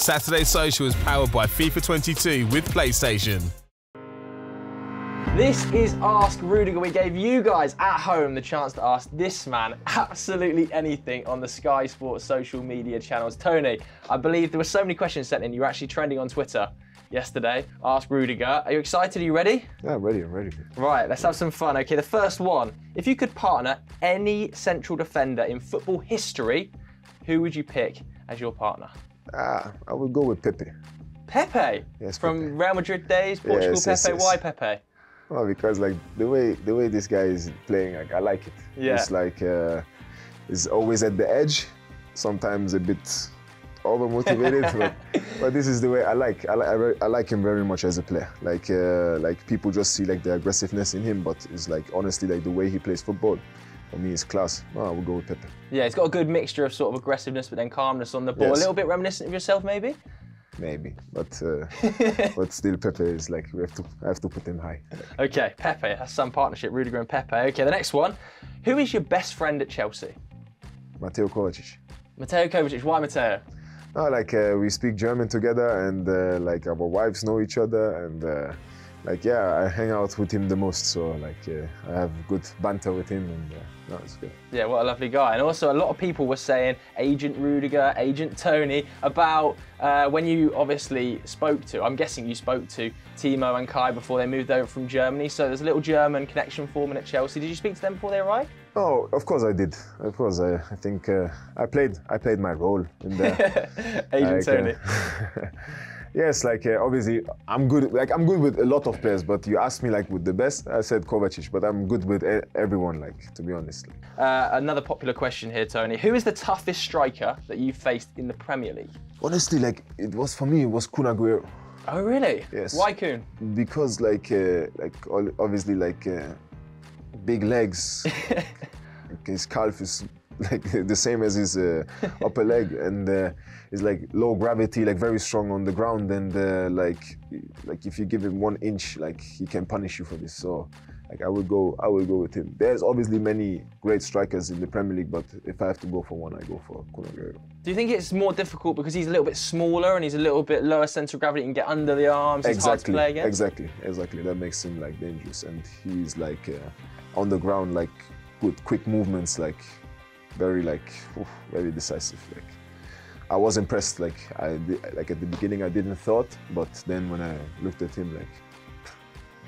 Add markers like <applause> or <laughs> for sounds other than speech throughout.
Saturday Social is powered by FIFA 22 with PlayStation. This is Ask Rudiger. We gave you guys at home the chance to ask this man <laughs> absolutely anything on the Sky Sports social media channels. Tony, I believe there were so many questions sent in. You were actually trending on Twitter yesterday. Ask Rudiger. Are you excited? Are you ready? Yeah, I'm ready. I'm ready. Right, let's have some fun. Okay, the first one. If you could partner any central defender in football history, who would you pick as your partner? Ah, I would go with Pepe. Pepe. Yes, From Pepe. Real Madrid days, Portugal Yes, Pepe. yes. Why Pepe? Well, because like the way the way this guy is playing, like I like it. Yeah. It's like uh, he's always at the edge, sometimes a bit over motivated, <laughs> but, but this is the way I like. I, li- I, I like him very much as a player. Like uh, like people just see like the aggressiveness in him, but it's like honestly like the way he plays football. For me, it's class. Well, I will go with Pepe. Yeah, it's got a good mixture of sort of aggressiveness, but then calmness on the ball. A little bit reminiscent of yourself, maybe. Maybe, but uh, <laughs> but still Pepe is like we have to I have to put him high. Okay, Pepe. That's some partnership, Rudiger and Pepe. Okay, the next one. Who is your best friend at Chelsea? Mateo Kovacic. Mateo Kovacic. Why Mateo? No, like uh, we speak German together, and uh, like our wives know each other, and uh, like yeah, I hang out with him the most. So like uh, I have good banter with him, and uh, no, it's good. Yeah, what a lovely guy. And also, a lot of people were saying Agent Rudiger, Agent Tony about uh, when you obviously spoke to, I'm guessing you spoke to Timo and Kai before they moved over from Germany. So there's a little German connection forming at Chelsea. Did you speak to them before they arrived? Oh, of course I did. Of course I, I think uh, I played I played my role in there. <laughs> Agent Like, uh, Tony. <laughs> yes, like uh, obviously I'm good. Like I'm good with a lot of players, but you asked me like with the best, I said Kovacic. But I'm good with e- everyone. Like to be honest. Uh, another popular question here, Tony. Who is the toughest striker that you've faced in the Premier League? Honestly, like it was for me, it was Kun Aguero. Oh, really? Yes. Why Kun? because like uh, like obviously like uh, big legs <laughs> his calf is <laughs> like the same as his uh, upper leg. <laughs> And uh, is like low gravity like very strong on the ground. And uh, like like if you give him one inch like he can punish you for this. So like I would go I will go with him. There's obviously many great strikers in the Premier League but if I have to go for one I go for Kun Aguero. Do you think it's more difficult because he's a little bit smaller and he's a little bit lower centre of gravity and get under the arms? It's hard to exactly. exactly. Exactly. That makes him like dangerous. And he's like uh, on the ground like good quick movements like very like oof, very decisive like i was impressed like i like at the beginning i didn't thought but then when i looked at him like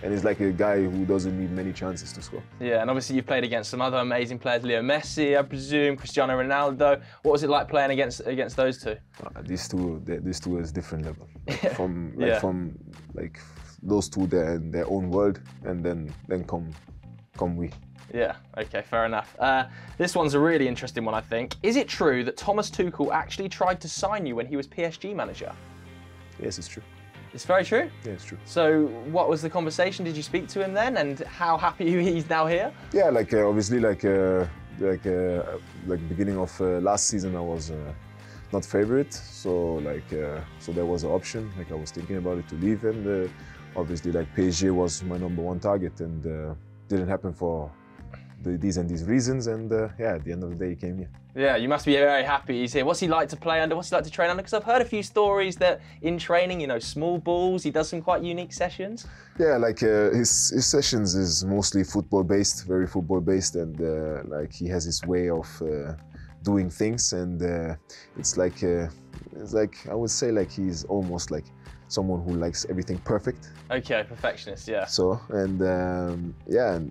and he's like a guy who doesn't need many chances to score Yeah, and obviously you've played against some other amazing players, Leo Messi, I presume, Cristiano Ronaldo. What was it like playing against against those two? uh, these two they, these two is different level <laughs> Like, from like Yeah. from like those two they're in their own world and then then come come we Yeah, okay, fair enough. Uh, this one's a really interesting one, I think. Is it true that Thomas Tuchel actually tried to sign you when he was PSG manager? yes it's true It's very true. yeah it's true So, what was the conversation? Did you speak to him then, and how happy <laughs> he's now here? Yeah, like uh, obviously, like uh, like uh, like beginning of uh, last season, I was uh, not favorite, so like uh, so there was an option. Like I was thinking about it to leave, and uh, obviously, like PSG was my number one target, and uh, didn't happen for the, these and these reasons. And uh, yeah, at the end of the day, he came here. Yeah, you must be very happy he's here. What's he like to play under? What's he like to train under? Because I've heard a few stories that in training, you know, small balls, he does some quite unique sessions. Yeah, like uh, his his sessions is mostly football based, very football based, and uh, like he has his way of uh, doing things, and uh, it's like uh, it's like I would say like he's almost like someone who likes everything perfect. Okay, perfectionist, yeah. So and um, yeah, and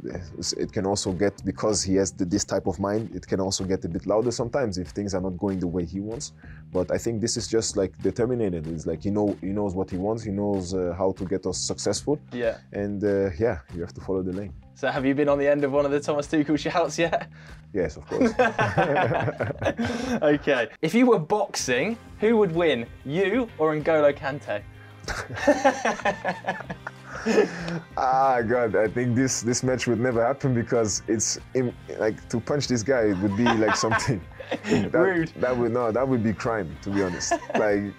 it can also get because he has the, this type of mind. It can also get a bit louder sometimes if things are not going the way he wants. But I think this is just like determined. It's like he know he knows what he wants. He knows uh, how to get us successful. Yeah. And uh, yeah, you have to follow the lane. So have you been on the end of one of the Thomas Tuchel shouts yet? Yes, of course. <laughs> okay. If you were boxing, who would win, you or N'Golo Kante? Ah, God, I think this this match would never happen because it's like to punch this guy it would be like something <laughs> that, Rude. That would no, that would be crime to be honest. Like.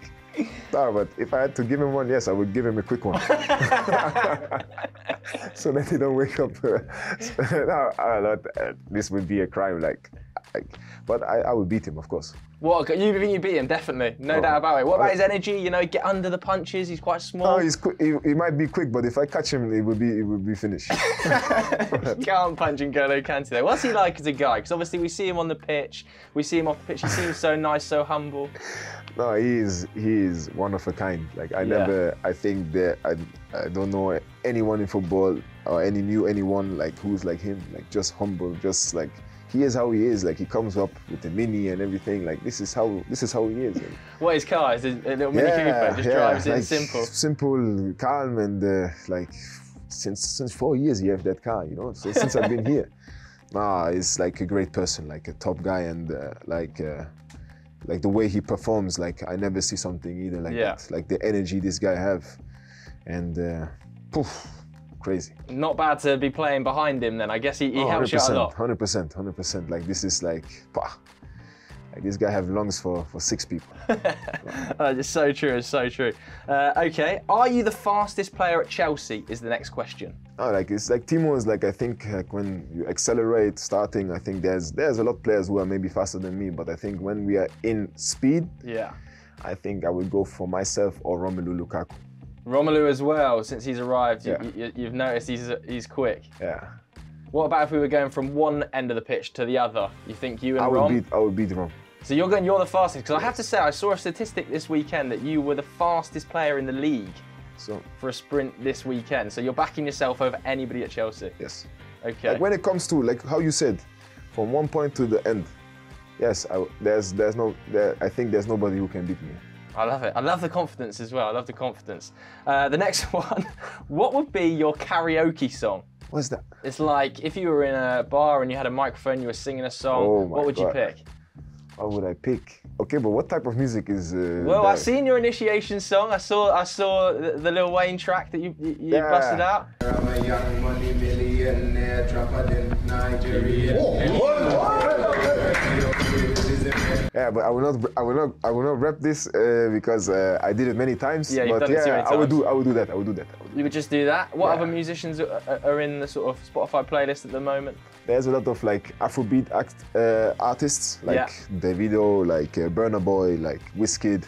No, but if I had to give him one, yes, I would give him a quick one. <laughs> so that he don't wake up. <laughs> No, this would be a crime. Like, like but I, I would beat him, of course. What a- you think you beat him? Definitely, no Oh. doubt about it. What about I- his energy? You know, get under the punches. He's quite small. Oh, he's quick. He, he might be quick, but if I catch him, it would be it will be finished. <laughs> Can't punch N'Golo Kante though. What's he like as a guy? Because obviously we see him on the pitch, we see him off the pitch. He seems so nice, so humble. <laughs> no, he is he is one of a kind. Like I Yeah. never, I think that I I don't know anyone in football or any knew anyone like who's like him. Like just humble, just like he is how he is. Like he comes up with the mini and everything. Like this is how this is how he is. And What his car is? A little Mini Cooper. Just drives in simple. simple, calm, and uh, like since since four years you have that car, you know. So since I've been here, <laughs> nah, he's like a great person, like a top guy, and uh, like uh, like the way he performs, like I never see something either like Yeah. that. Like the energy this guy have, and uh, poof, crazy. Not bad to be playing behind him then. I guess he, he helps you out a lot. Hundred percent, hundred percent. Like this is like, pah, like this guy have lungs for for six people. <laughs> It's so true. It's so true. Uh, okay, are you the fastest player at Chelsea? Is the next question. Oh, like it's like Timo is like I think like when you accelerate starting, I think there's there's a lot of players who are maybe faster than me, but I think when we are in speed, Yeah. I think I would go for myself or Romelu Lukaku. Romelu as well. Since he's arrived, you, Yeah. you, you've noticed he's he's quick. Yeah, What about if we were going from one end of the pitch to the other? You think you and I would Rom? beat I would beat Rom. So you're going. You're the fastest. Because I have to say, I saw a statistic this weekend that you were the fastest player in the league So for a sprint this weekend. So you're backing yourself over anybody at Chelsea. yes, Okay. like when it comes to like how you said, from one point to the end, yes, I, there's there's no there, I think there's nobody who can beat me. I love it. I love the confidence as well. I love the confidence. Uh, the next <laughs> one. What would be your karaoke song? What's that? It's like if you were in a bar and you had a microphone, you were singing a song. Oh what would you pick? What would I pick? Okay, but what type of music is? Uh, Well, I there? seen your initiation song. I saw I saw the, the Lil Wayne track that you you, you Yeah. busted out. I'm a young money millionaire, dropper than Nigeria. Yeah, but I will not. I will not. I will not rap this uh, because uh, I did it many times. Yeah, you've but done it yeah, too many I would times. do. I would do that. I would do that. I would do You would just do that. What Yeah. other musicians are, are- are in the sort of Spotify playlist at the moment? There's a lot of like Afrobeat act, uh, artists like Yeah. Davido, like uh, Burna Boy, like Wizkid,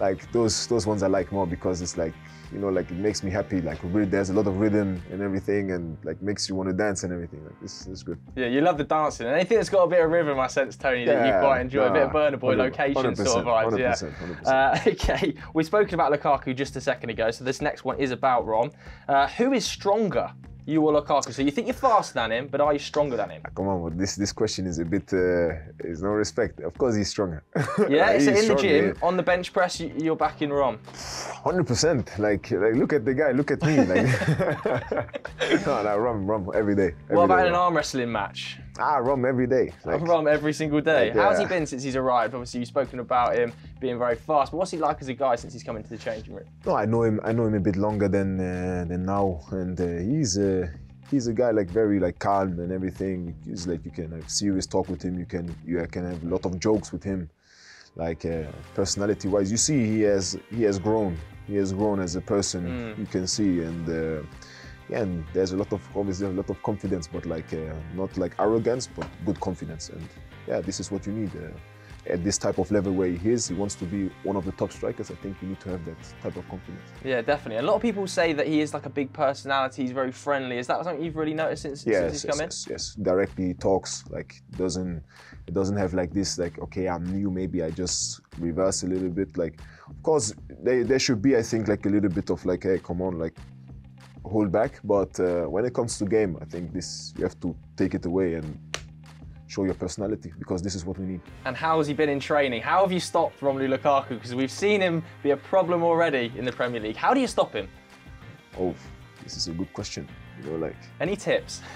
like those those ones I like more because it's like you know like it makes me happy. Like really, there's a lot of rhythm and everything, and like makes you want to dance and everything. Like this is good. Yeah, you love the dancing. And anything that's got a bit of rhythm, I sense, Tony, that you Yeah, quite enjoy. a bit of nah, Burna Boy location sort of vibes. Yeah. 100%, 100%. Uh, <laughs> okay, we've spoken about Lukaku just a second ago, so this next one is about Rom. Uh, who is stronger, you or Lukaku? So you think you're faster than him, but are you stronger than him? Come on, this this question is a bit. Uh, is no respect. Of course, he's stronger. <laughs> Yeah, <laughs> He's so in the gym, on the bench press, you- you're backing Rom. Hundred percent. Like, like, look at the guy. Look at me. Like, <laughs> no, no, Rom, Rom every day. every What about day, in an arm wrestling match? Ah, Rom every day. Like, Rom every single day. How's he been since he's arrived? Obviously, you've spoken about him being very fast, but what's he like as a guy since he's come into the changing room? no, I know him. I know him a bit longer than uh, than now, and uh, he's uh, he's a guy like very like calm and everything. He's like you can have serious talk with him. You can you can have a lot of jokes with him. Like uh, personality wise, you see he has he has grown. He has grown as a person. Mm. You can see and. Yeah, and there's a lot of obviously a lot of confidence, but like uh, not like arrogance, but good confidence. And yeah, this is what you need uh, at this type of level where he is. He wants to be one of the top strikers. I think you need to have that type of confidence. Yeah, definitely. A lot of people say that he is like a big personality. He's very friendly. Is that something you've really noticed since, since Yes, he's yes, come in? yes, yes. Directly talks like doesn't it doesn't have like this like okay I'm new maybe I just reverse a little bit like of course there there should be I think like a little bit of like hey come on like hold back but uh, when it comes to game I think this you have to take it away and show your personality because this is what we need. And how has he been in training? How have you stopped Romelu Lukaku? Because we've seen him be a problem already in the Premier League. How do you stop him? Oh, this is a good question. You know, like, Any tips? <laughs>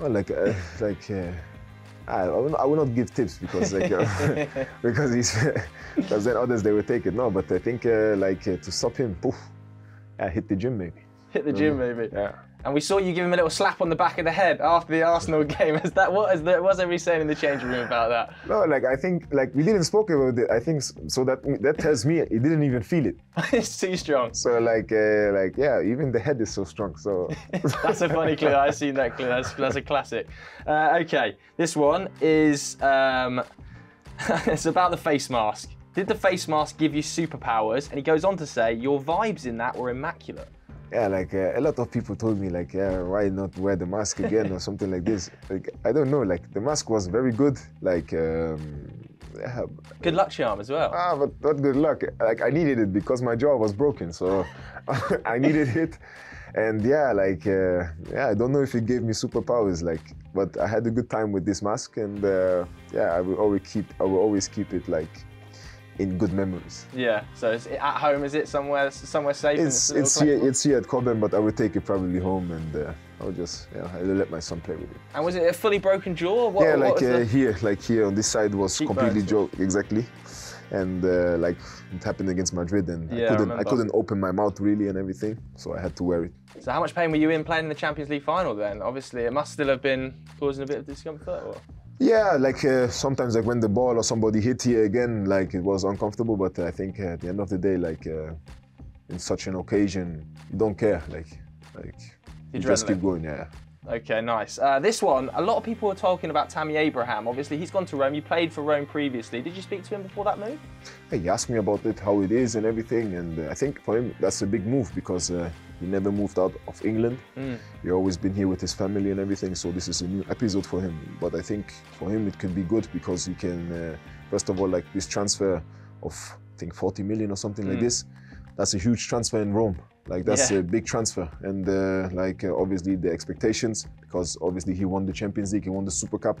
well, like, uh, like, uh, I, I, will not, I will not give tips because, like, uh, <laughs> <laughs> because he's, because then others they will take it. No, but I think, uh, like, uh, to stop him, poof, yeah, hit the gym maybe. Hit the gym, maybe. Yeah. And we saw you give him a little slap on the back of the head after the Arsenal <laughs> game. Is that what is that? What's everybody saying in the changing room about that? No, like I think, like we didn't spoke about it. I think so that that tells me he didn't even feel it. <laughs> it's too strong. So like, uh, like yeah, even the head is so strong. So <laughs> That's a funny clue. I've seen that clue. That's, that's a classic. Uh, okay, this one is um, it's about the face mask. Did the face mask give you superpowers? And he goes on to say, your vibes in that were immaculate. Yeah, like uh, a lot of people told me, like, yeah, why not wear the mask again or something like this. <laughs> Like, I don't know. Like, the mask was very good. Like, um, yeah, Good luck charm as well. ah, but not good luck. Like, I needed it because my jaw was broken, so <laughs> I needed it. And yeah, like, uh, yeah, I don't know if it gave me superpowers, like, but I had a good time with this mask, and uh, yeah, I will always keep, I will always keep it like in good memories. Yeah. So it's at home, is it somewhere somewhere safe? It's it's here collectible? it's here at Cobham, but I would take it probably home and uh, I'll just yeah I'll let my son play with it. And was it a fully broken jaw? What, yeah, like uh, here, like here on this side was completely joke exactly, and uh, like it happened against Madrid, and Yeah, I I couldn't I, remember. couldn't open my mouth really and everything, so I had to wear it. So how much pain were you in playing in the Champions League final then? Obviously, it must still have been causing a bit of discomfort. Or? Yeah, like uh, sometimes like when the ball or somebody hit here again, like it was uncomfortable, but I think uh, at the end of the day, like uh, in such an occasion, you don't care, like like you just keep going, yeah. Okay, nice. Uh, this one, a lot of people are talking about Tammy Abraham. Obviously, he's gone to Rome. You played for Rome previously. Did you speak to him before that move? He asked me about it, how it is, and everything. And uh, I think for him, that's a big move because uh, he never moved out of England. He always been here with his family and everything. So this is a new episode for him. But I think for him, it can be good because he can, uh, first of all, like this transfer of I think 40 million or something like this. That's a huge transfer in Rome. Like that's Yeah. a big transfer, and uh, like uh, obviously the expectations because obviously he won the Champions League, he won the Super Cup.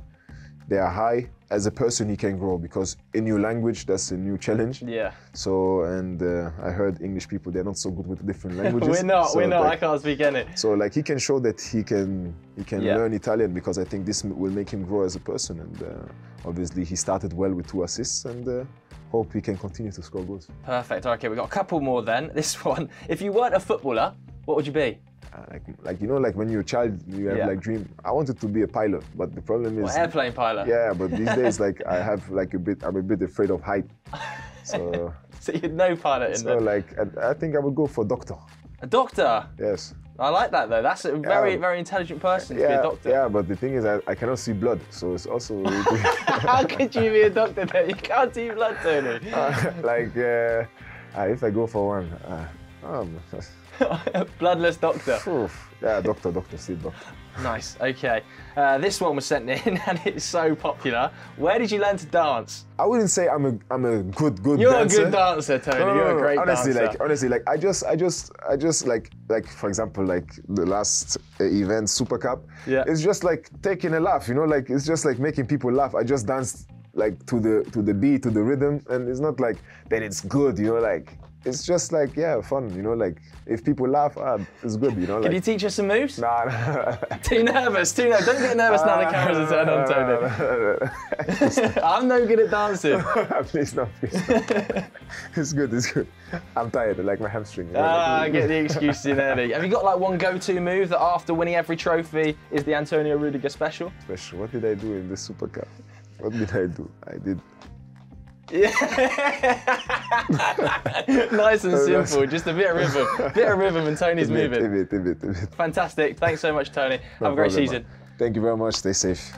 They are high. As a person, he can grow because in new language, that's a new challenge. Yeah. So, and uh, I heard English people, they're not so good with different <laughs> languages. we're not. So, we're not. I can't speak any. so, like, he can show that he can he can Yeah. learn Italian because I think this will make him grow as a person. And uh, obviously, he started well with two assists, and uh, hope he can continue to score goals. Perfect. Okay, we've got a couple more then. <laughs> This one. If you weren't a footballer, what would you be? Uh, like, like you know, like when you're a child, you have Yeah. like dream. I wanted to be a pilot, but the problem is, Well, airplane pilot. yeah. But these days, <laughs> like, I have like a bit. I'm a bit afraid of height. So, <laughs> So you'd no pilot in so there. like, I, I think I would go for doctor. A doctor. Yes. I like that though. That's a very, Yeah. very intelligent person to be a doctor. yeah, but the thing is, I, I cannot see blood, so it's also <laughs> <laughs> <laughs> How could you be a doctor then? You can't see blood, Tony. like uh, uh, if I go for one, uh, um, <laughs> Bloodless doctor. <laughs> oof. yeah, doctor, doctor, see doctor. Nice. Okay. Uh, this one was sent in, <laughs> and it's so popular. Where did you learn to dance? I wouldn't say I'm a I'm a good good You're dancer. a good dancer, Tony. No, You're a great honestly, dancer. like honestly, like I just, I just, I just like, like for example, like the last uh, event, Super Cup. Yeah. It's just like taking a laugh, you know, like it's just like making people laugh. I just danced like to the to the beat, to the rhythm, and it's not like that. It's good, you know, like it's just like yeah, fun, you know, like if people laugh, ah, it's good, you know. Can you teach us some moves? Nah, nah. <laughs> Too nervous. Too nervous. Don't get nervous now. The cameras are turned on, Tony. <laughs> I'm no good at dancing. <laughs> please no, please. No. it's good, it's good. I'm tired, like my hamstring. you know, Ah, like- get the excuse in early. Have you got like one go-to move that after winning every trophy is the Antonio Rudiger special? Special. What did I do in the Super Cup? What did I do? I did. Yeah. <laughs> nice and simple. Just a bit of rhythm. Bit of rhythm and Tony's A bit, moving. a bit, a bit, a bit. Fantastic. Thanks so much, Tony. No Have a great problem, season. man. Thank you very much. Stay safe.